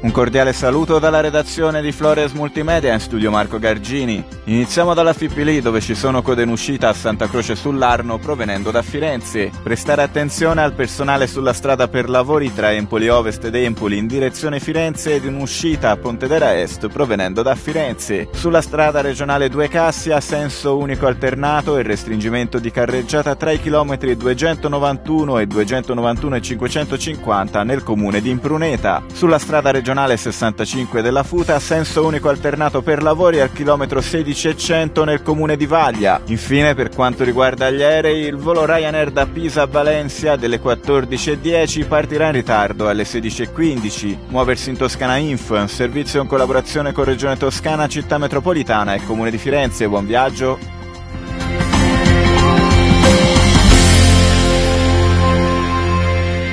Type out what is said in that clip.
Un cordiale saluto dalla redazione di Flores Multimedia in studio Marco Gargini. Iniziamo dalla Fippili dove ci sono code in uscita a Santa Croce sull'Arno provenendo da Firenze. Prestare attenzione al personale sulla strada per lavori tra Empoli Ovest ed Empoli in direzione Firenze ed in uscita a Pontedera Est provenendo da Firenze. Sulla strada regionale 2 Cassia senso unico alternato e restringimento di carreggiata tra i chilometri 291 e 291 e 550 nel comune di Impruneta. Sulla strada regionale regionale 65 della Futa, senso unico alternato per lavori al chilometro 16 e 100 nel comune di Vaglia. Infine, per quanto riguarda gli aerei, il volo Ryanair da Pisa a Valencia delle 14.10 partirà in ritardo alle 16.15. Muoversi in Toscana Inf, servizio in collaborazione con Regione Toscana, Città Metropolitana e Comune di Firenze. Buon viaggio!